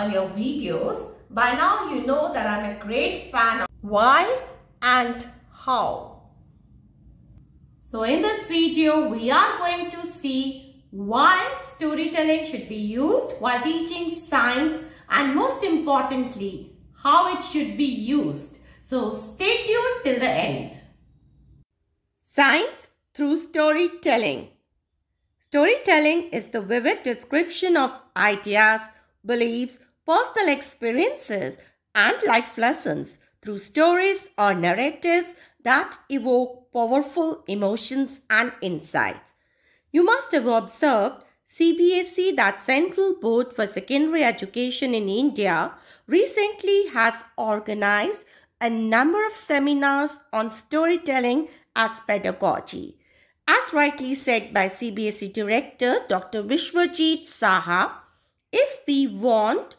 earlier videos, by now you know that I'm a great fan of why and how. So in this video, we are going to see why storytelling should be used while teaching science and most importantly, how it should be used. So stay tuned till the end. Science through storytelling. Storytelling is the vivid description of ideas, beliefs, personal experiences, and life lessons through stories or narratives that evoke powerful emotions and insights. You must have observed CBSE, that Central Board for Secondary Education in India, recently has organized a number of seminars on storytelling as pedagogy. As rightly said by CBSE Director Dr. Vishwajit Saha, if we want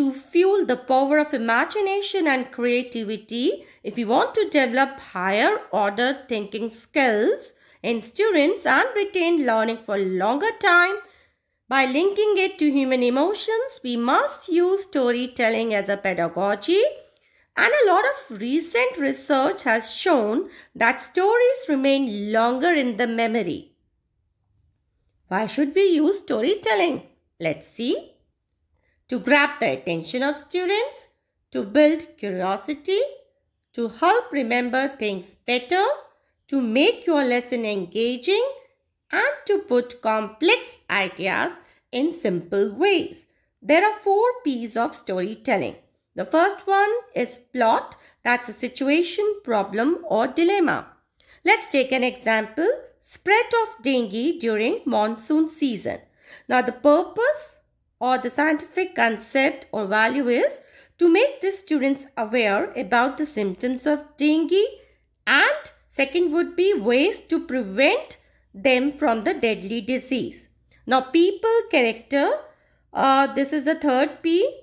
to fuel the power of imagination and creativity, if we want to develop higher order thinking skills in students and retain learning for longer time, by linking it to human emotions, we must use storytelling as a pedagogy and a lot of recent research has shown that stories remain longer in the memory. Why should we use storytelling? Let's see. To grab the attention of students, to build curiosity, to help remember things better, to make your lesson engaging, and to put complex ideas in simple ways. There are four P's of storytelling. The first one is plot. That's a situation, problem or dilemma. Let's take an example. Spread of dengue during monsoon season. Now the purpose or the scientific concept or value is to make the students aware about the symptoms of dengue and second would be ways to prevent them from the deadly disease. Now people character, uh, this is the third P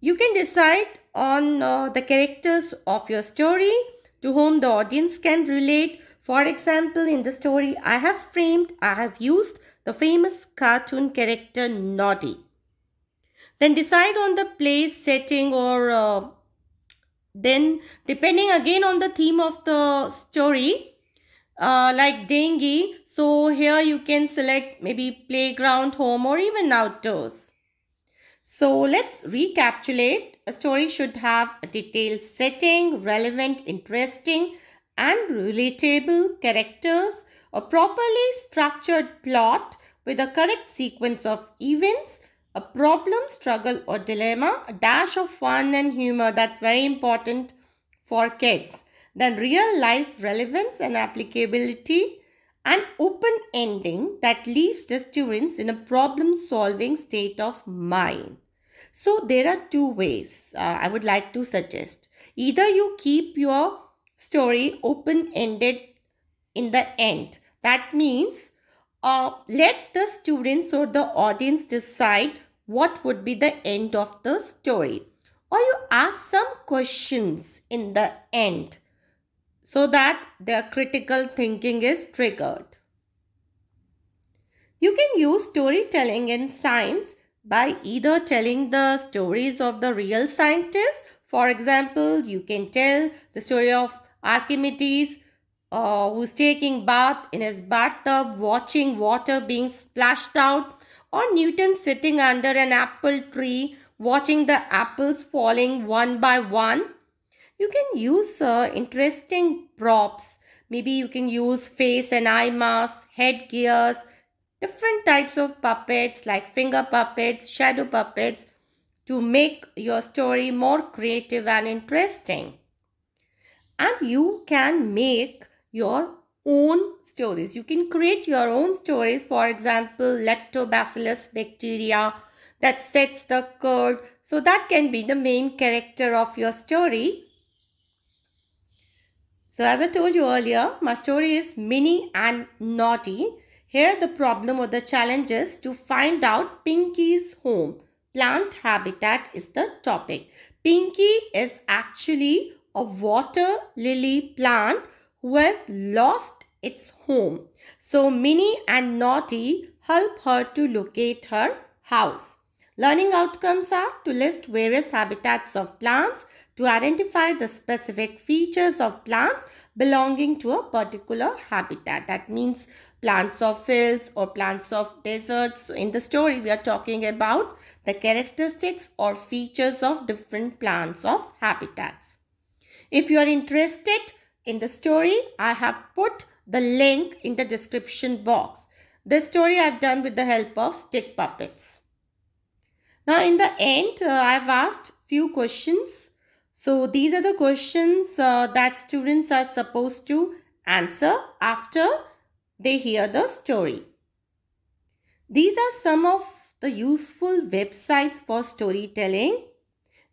you can decide on uh, the characters of your story to whom the audience can relate. For example, in the story I have framed, I have used the famous cartoon character Noddy. Then decide on the place, setting or uh, then depending again on the theme of the story, uh, like dengue. So here you can select maybe playground, home or even outdoors. So let's recapitulate. A story should have a detailed setting, relevant, interesting and relatable characters, a properly structured plot with a correct sequence of events, a problem, struggle or dilemma, a dash of fun and humor that's very important for kids. Then real life relevance and applicability, an open ending that leaves the students in a problem solving state of mind. So there are two ways uh, I would like to suggest. Either you keep your story open ended in the end. That means uh, let the students or the audience decide what would be the end of the story. Or you ask some questions in the end so that their critical thinking is triggered. You can use storytelling in science by either telling the stories of the real scientists. For example, you can tell the story of Archimedes uh, who's taking bath in his bathtub watching water being splashed out or Newton sitting under an apple tree watching the apples falling one by one you can use uh, interesting props. Maybe you can use face and eye masks, headgears, different types of puppets like finger puppets, shadow puppets to make your story more creative and interesting. And you can make your own stories. You can create your own stories. For example, lactobacillus bacteria that sets the curd. So that can be the main character of your story. So as I told you earlier, my story is Minnie and Noddy. Here the problem or the challenge is to find out Pinky's home. Plant habitat is the topic. Pinky is actually a water lily plant who has lost its home. So Minnie and Noddy help her to locate her house. Learning outcomes are to list various habitats of plants, to identify the specific features of plants belonging to a particular habitat. That means plants of hills or plants of deserts. In the story, we are talking about the characteristics or features of different plants of habitats. If you are interested in the story, I have put the link in the description box. This story I've done with the help of stick puppets. Now in the end, uh, I've asked few questions. So these are the questions uh, that students are supposed to answer after they hear the story. These are some of the useful websites for storytelling.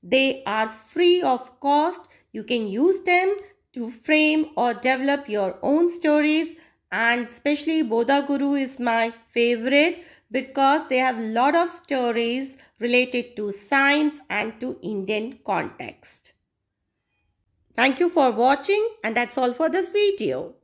They are free of cost. You can use them to frame or develop your own stories and especially Bodha Guru is my favorite because they have a lot of stories related to science and to Indian context. Thank you for watching and that's all for this video.